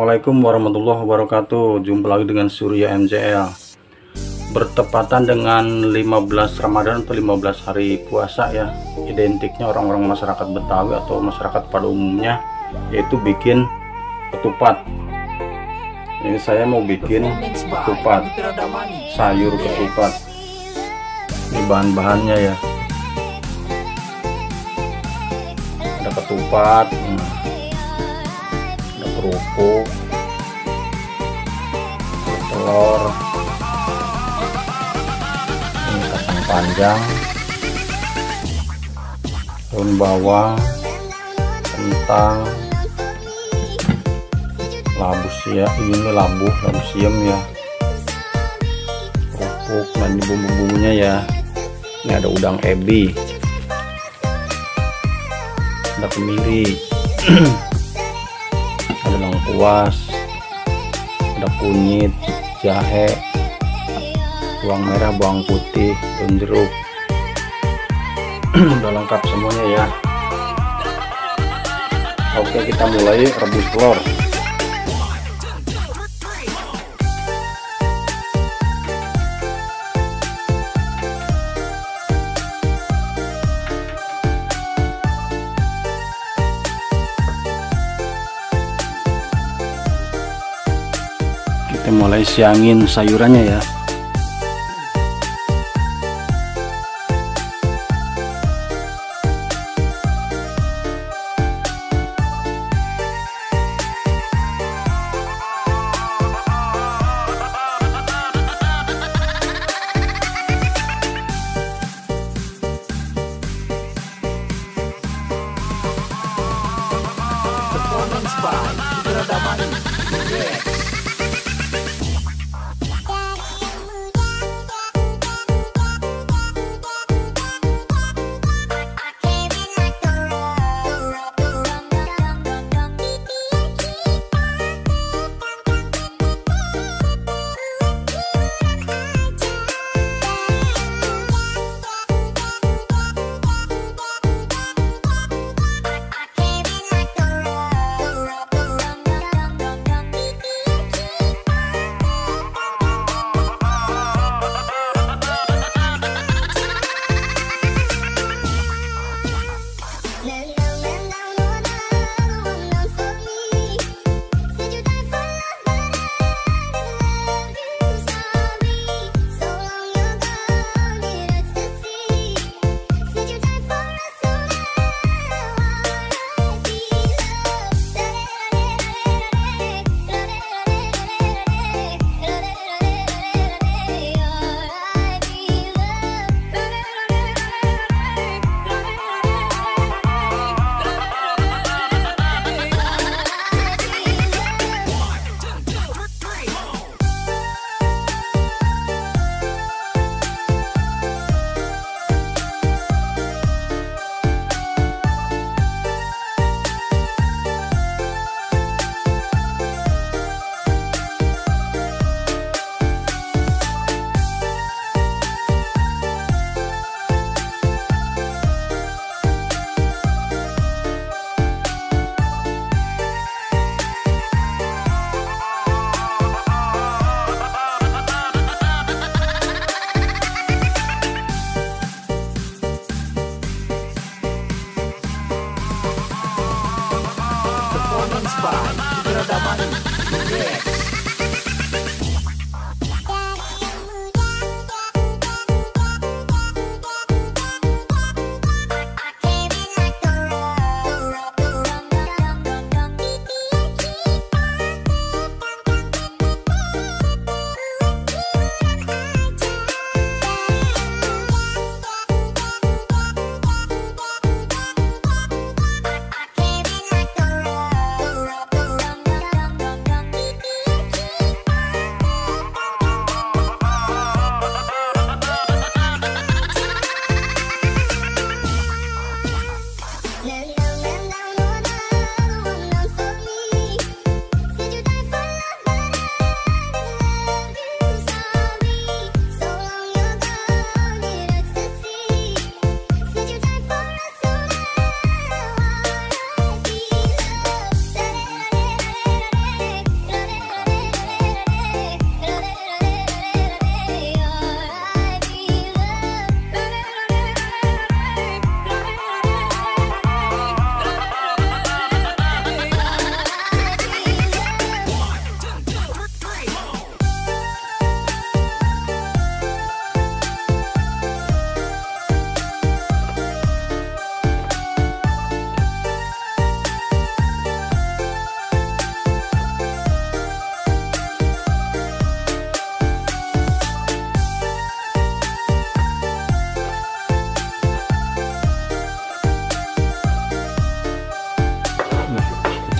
Assalamualaikum warahmatullahi wabarakatuh. Jumpa lagi dengan Surya MCL Bertepatan dengan 15 Ramadan atau 15 hari puasa ya. Identiknya orang-orang masyarakat Betawi atau masyarakat pada umumnya Yaitu bikin ketupat. Ini saya mau bikin ketupat. Sayur ketupat. Ini bahan-bahannya ya. Ada ketupat hmm kerupuk telur ini kacang panjang daun bawang kentang labu ya ini labu labu siam ya. Kerupuk dan bumbu-bumbunya ya. Ini ada udang ebi ada kemiri lengkuas ada kunyit jahe bawang merah bawang putih dan jeruk. Udah lengkap semuanya ya. Oke kita mulai rebus telur mulai siangin sayurannya ya by Fitra Damani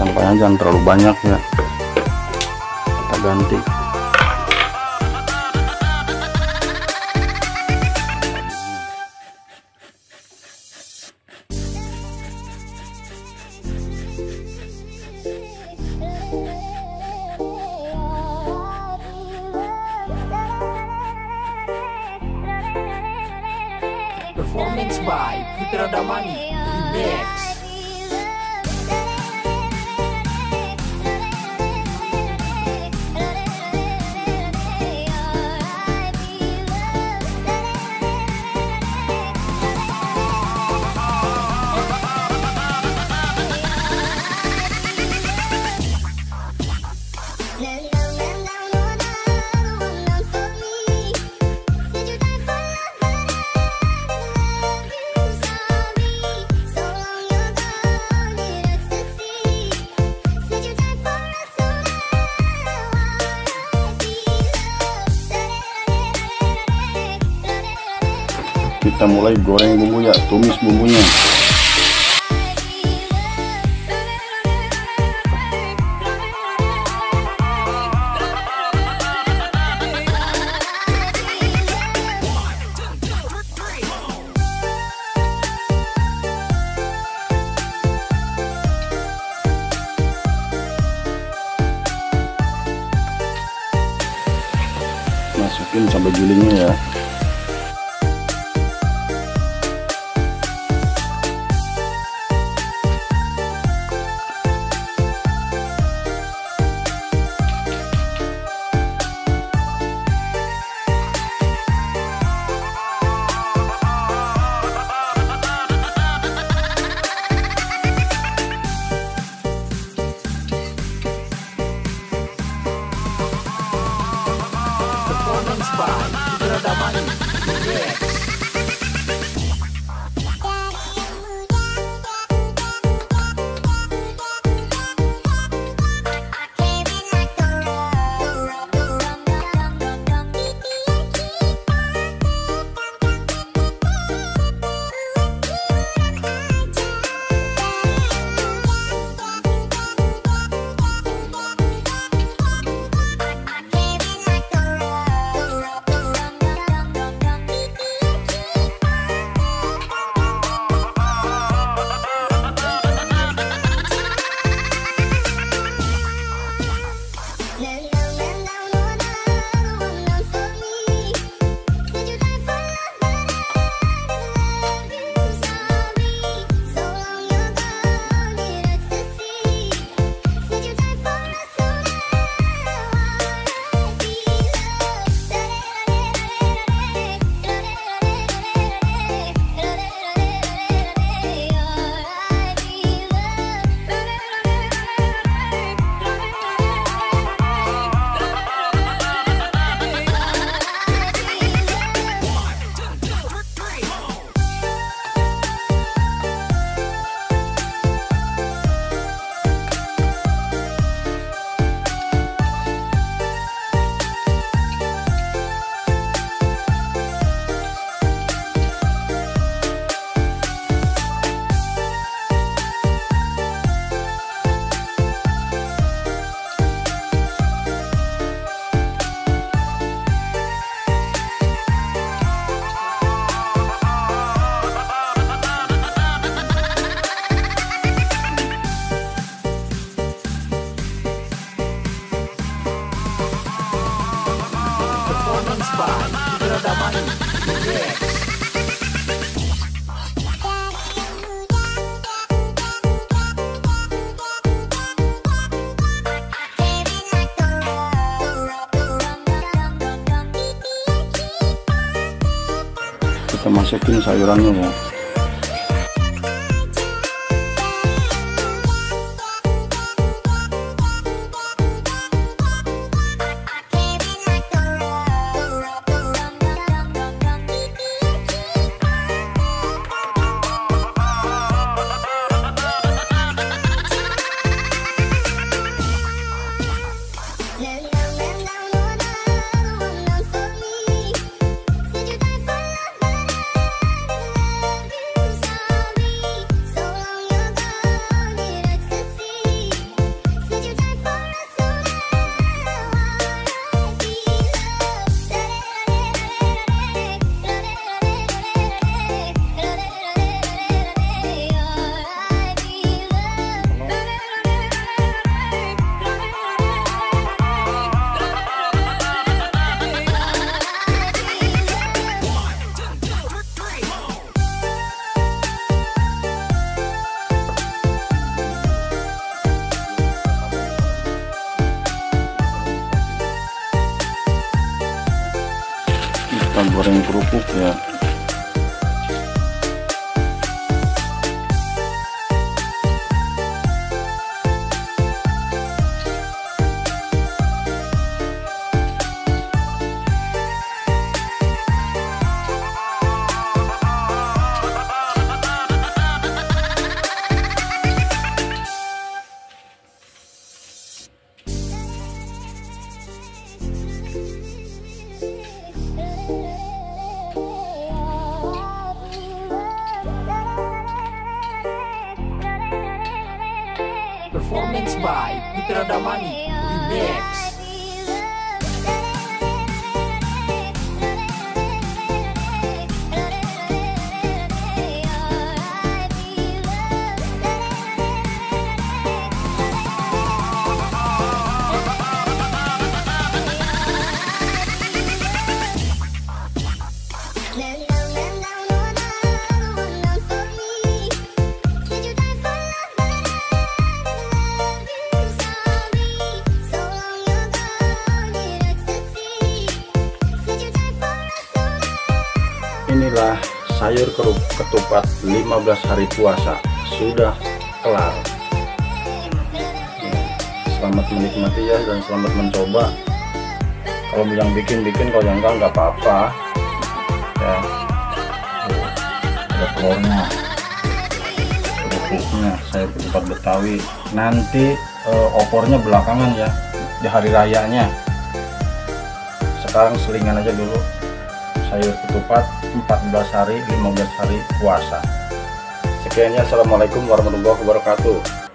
Panjang jangan terlalu banyak ya. Kita ganti. Performance by Putra Damani Remix kita mulai goreng bumbunya tumis bumbunya Performance by Putra Damani Remix kita masukin sayurannya ya goreng kerupuk ya inilah sayur kerupuk ketupat 15 hari puasa sudah kelar. Selamat menikmati ya dan selamat mencoba. Kalau yang bikin-bikin kalau yang enggak nggak apa-apa. Ya. Ada telurnya. Kerupuknya sayur ketupat betawi. Nanti eh, opornya belakangan ya di hari rayanya. Sekarang selingan aja dulu. Sayur ketupat 14 hari 15 hari puasa. Sekiannya. Assalamualaikum warahmatullahi wabarakatuh